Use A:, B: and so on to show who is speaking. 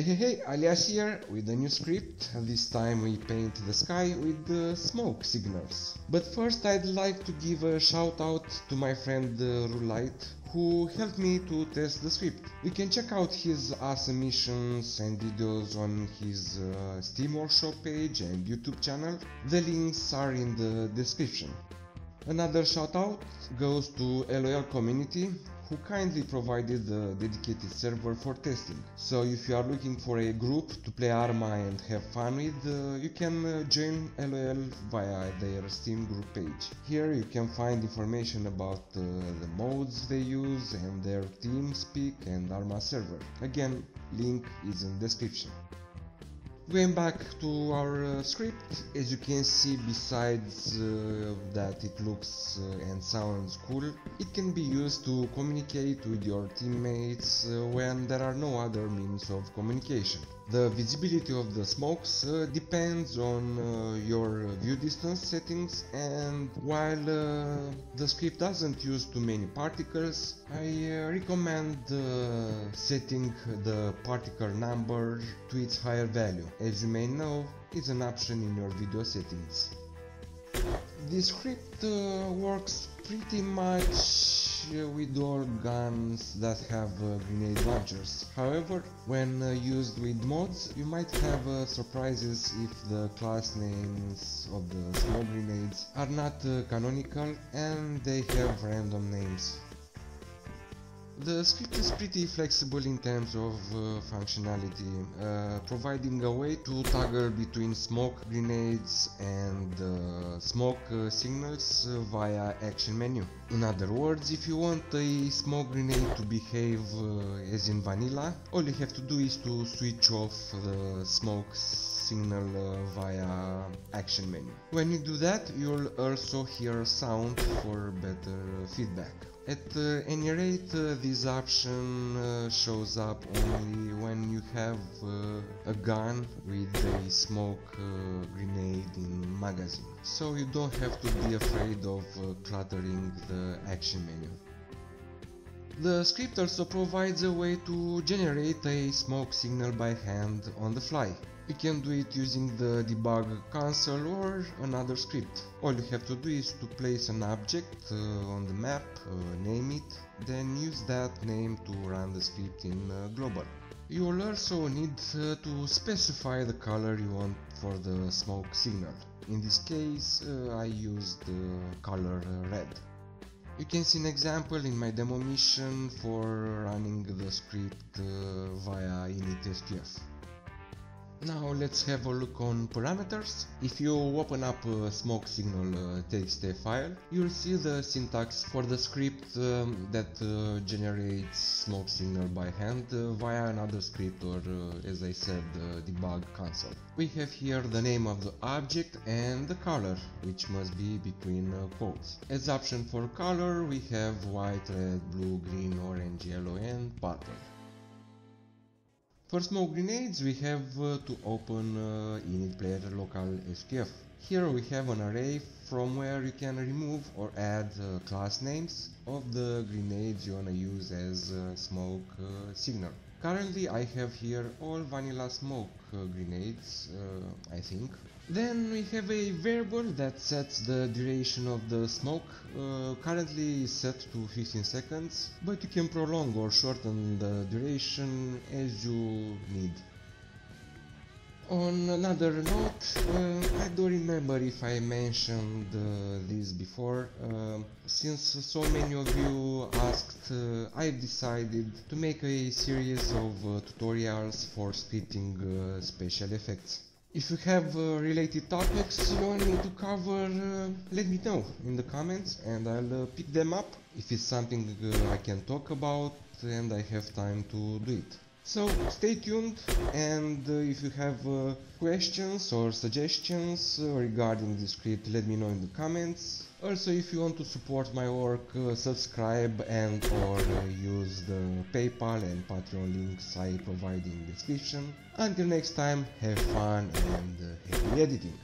A: Hey hey hey, Alias here with a new script. This time we paint the sky with the smoke signals. But first I'd like to give a shout out to my friend uh, RueLight who helped me to test the script. You can check out his awesome missions and videos on his uh, Steam Workshop page and YouTube channel. The links are in the description. Another shout out goes to LOL community who kindly provided the dedicated server for testing. So if you are looking for a group to play Arma and have fun with, uh, you can uh, join LOL via their Steam group page. Here you can find information about uh, the modes they use and their TeamSpeak and Arma server. Again, link is in description. Going back to our uh, script, as you can see besides uh, that it looks uh, and sounds cool, it can be used to communicate with your teammates uh, when there are no other means of communication. The visibility of the smokes uh, depends on uh, your view distance settings and while the script doesn't use too many particles, I recommend setting the particle number to its higher value. As you may know, it's an option in your video settings. This script uh, works pretty much with all guns that have uh, grenade launchers. However, when uh, used with mods, you might have uh, surprises if the class names of the small grenades are not uh, canonical and they have random names. The script is pretty flexible in terms of uh, functionality, uh, providing a way to toggle between smoke grenades and uh, smoke uh, signals uh, via action menu. In other words, if you want a smoke grenade to behave uh, as in vanilla, all you have to do is to switch off the smoke signal uh, via action menu. When you do that, you'll also hear sound for better feedback. At uh, any rate, uh, this option uh, shows up only when you have uh, a gun with a smoke uh, grenade in magazine, so you don't have to be afraid of cluttering the action menu. The script also provides a way to generate a smoke signal by hand on the fly. You can do it using the debug console or another script. All you have to do is to place an object uh, on the map, uh, name it, then use that name to run the script in uh, global. You will also need uh, to specify the color you want for the smoke signal. In this case, uh, I used the color red. You can see an example in my demo mission for running the script uh, via init.sqf. Now let's have a look on parameters. If you open up a smoke signal uh, txt file, you'll see the syntax for the script um, that uh, generates smoke signal by hand uh, via another script or as I said debug console. We have here the name of the object and the color which must be between quotes. As option for color we have white, red, blue, green, orange, yellow and purple. For smoke grenades we have uh, to open uh, init player local sqf. Here we have an array from where you can remove or add uh, class names of the grenades you wanna use as smoke signal. Currently I have here all vanilla smoke grenades, I think. Then we have a variable that sets the duration of the smoke, uh, currently set to 15 seconds, but you can prolong or shorten the duration as you need. On another note, uh, I don't remember if I mentioned uh, this before. Uh, since so many of you asked, uh, I've decided to make a series of uh, tutorials for scripting uh, special effects. If you have uh, related topics you want me to cover, uh, let me know in the comments and I'll uh, pick them up if it's something uh, I can talk about and I have time to do it. So stay tuned and uh, if you have uh, questions or suggestions uh, regarding this script let me know in the comments. Also if you want to support my work uh, subscribe and or uh, use the PayPal and Patreon links I provide in the description. Until next time have fun and uh, happy editing.